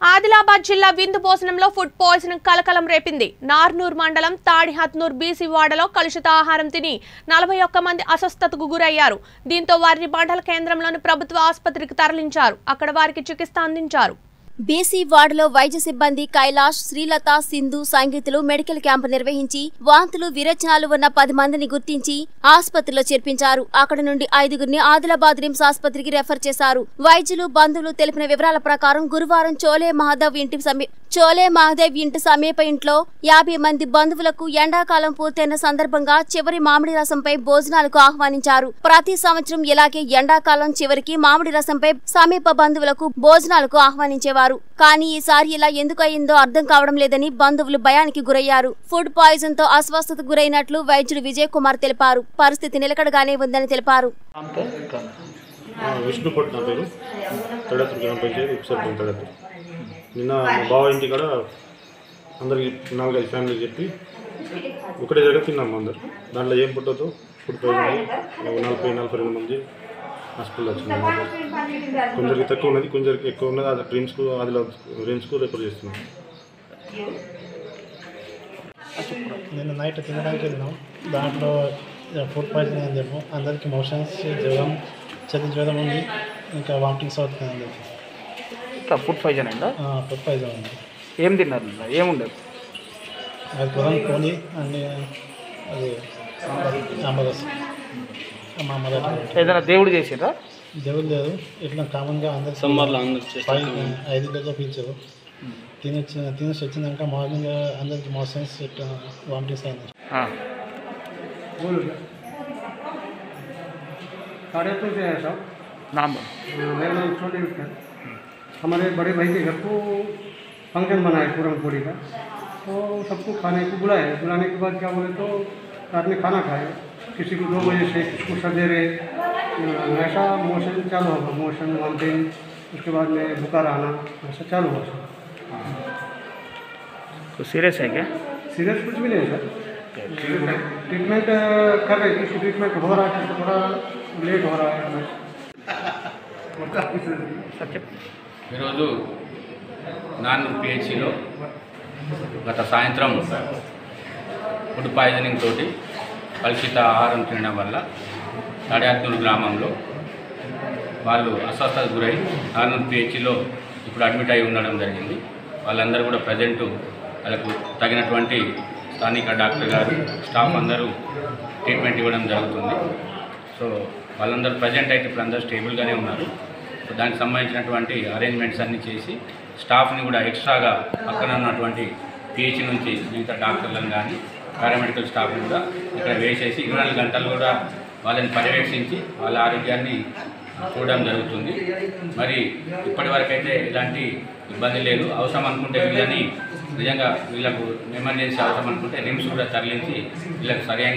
ఆదిలాబాద్ జిల్లా విందు భోజనంలో ఫుడ్ పాయిజనింగ్ కలకలం రేపింది. నార్నూర్ మండలం తాడిహత్నూర్ బీసీ వాడలో కలుషిత ఆహారం తిని నలభై ఒక్క మంది అస్వస్థతకు గురయ్యారు. దీంతో వారిని మండల కేంద్రంలోని ప్రభుత్వ ఆసుపత్రికి తరలించారు. అక్కడ వారికి చికిత్స అందించారు. బీసీ వార్డులో వైద్య సిబ్బంది కైలాష్ శ్రీలత సింధు సంగీతులు మెడికల్ క్యాంపు నిర్వహించి వాంతులు విరచనాలు ఉన్న పది మందిని గుర్తించి ఆసుపత్రిలో చేర్పించారు. అక్కడ నుండి ఐదుగురిని ఆదిలాబాద్ రిమ్స్ ఆసుపత్రికి రెఫర్ చేశారు. వైద్యులు బంధువులు తెలిపిన వివరాల ప్రకారం గురువారం చోలే మహాదేవ్ ఇంటి సమీ చోలే మహాదేవ్ ఇంటి సమీప ఇంట్లో యాభై మంది బంధువులకు ఎండాకాలం పూర్తయిన సందర్భంగా చివరి మామిడి రసంపై భోజనాలకు ఆహ్వానించారు. ప్రతి సంవత్సరం ఇలాగే ఎండాకాలం చివరికి మామిడి రసంపై సమీప బంధువులకు భోజనాలకు ఆహ్వానించేవారు. కానీ ఈసారి ఇలా ఎందుకు అయిందో అర్థం కావడం లేదని బంధువులు భయానికి గురయ్యారు. ఫుడ్ పాయిజన్తో అస్వస్థత గురైనట్లు వైద్యుడు విజయ్ కుమార్ తెలిపారు. పరిస్థితి నిలకడగానే ఉందని తెలిపారు. విష్ణుపట్ నా పేరు. తడత్రు గ్రామ పంచాయతీ ఉపసర్పం తడత్రు నిన్న మా బావ ఇంటి కూడా అందరికి నాలుగైదు ఫ్యామిలీ చెప్పి ఒకటే దగ్గర తిన్నాము అందరు. దాంట్లో ఏం పుట్టదో ఫుడ్ పోయింది నలభై నలభై రెండు మంది హాస్పిటల్ వచ్చింది కొందరికి తక్కువ ఉన్నది కొందరికి ఎక్కువ ఉన్నది అది రిమ్స్కు అది రిమ్స్కు రిఫర్ చేస్తున్నాం. నిన్న నైట్ తినడానికి వెళ్ళినాం. దాంట్లో ఫుడ్ పాయిజన్ అయిందేమో అందరికీ మోషన్స్ జ్వరం చలి జ్వరం ఉంది ఇంకా వామిటింగ్స్ అవుతుంది అందరికి ఫుడ్ పాయిజన్ అయిందా? ఫుడ్ పాయిజన్ ఉంది. ఏం తిన్నారు? ఏముండదు? అది పొలం కొని అన్ని అది సాంబారస్ మా మదర్ ఏదైనా దేవుడు చేసిరా దేవుడు లేదు ఇట్లా కామన్గా అందరికి సమ్మర్లో అందరు ఫైవ్ ఐదు గంటలు పీల్చారు తినొచ్చి తినేసి వచ్చినాక మార్నింగ్ అందరికి మోషన్స్ ఇట్లా వామిటింగ్స్ అయింది ताड़ेपुर से आया साहब నామ मेरा नाम छोटे विक्टर हमारे बड़े भाई के घर को फंक्शन बना है पूरन पूरी का तो सबको खाने को बुलाया बुलाने के बाद क्या बोले तो रात में खाना खाए किसी को दो बजे से किसी को सवेरे अ, ऐसा मोशन चालू होगा मोशन वॉमिटिंग उसके बाद में बुखार आना ऐसा चालू हुआ सर तो सीरियस है क्या सीरियस कुछ भी नहीं है सर ट्रीटमेंट अ, कर रहे किसी ट्रीटमेंट हो रहा है किसी थोड़ा लेट हो रहा है सर చెప్ ఈరోజు నాన్నూరు పిహెచ్సిలో గత సాయంత్రం ఫుడ్ పాయిజనింగ్ తోటి కలుషిత ఆహారం తినడం వల్ల తడయాత్నూరు గ్రామంలో వాళ్ళు అస్వస్థతకు గురై నార్మల్ పిహెచ్లో ఇప్పుడు అడ్మిట్ అయి ఉండడం జరిగింది. వాళ్ళందరూ కూడా ప్రజెంట్ వాళ్ళకు తగినటువంటి స్థానిక డాక్టర్ గారు స్టాఫ్ అందరూ ట్రీట్మెంట్ ఇవ్వడం జరుగుతుంది. సో వాళ్ళందరూ ప్రజెంట్ అయితే ఇప్పుడు అందరూ స్టేబుల్గానే ఉన్నారు. సో దానికి సంబంధించినటువంటి అరేంజ్మెంట్స్ అన్నీ చేసి స్టాఫ్ని కూడా ఎక్స్ట్రాగా పక్కన ఉన్నటువంటి పిహెచ్ నుంచి మిగతా డాక్టర్లను కానీ పారామెడికల్ స్టాఫ్ని కూడా ఇక్కడ వేసేసి ఇరవై నాలుగు గంటలు కూడా వాళ్ళని పర్యవేక్షించి వాళ్ళ ఆరోగ్యాన్ని చూడడం జరుగుతుంది. మరి ఇప్పటి వరకైతే ఎలాంటి ఇబ్బంది లేదు. అవసరం అనుకుంటే వీళ్ళని నిజంగా వీళ్ళకు ఎమర్జెన్సీ అవసరం అనుకుంటే రిమ్స్ కూడా తరలించి వీళ్ళకి సరైన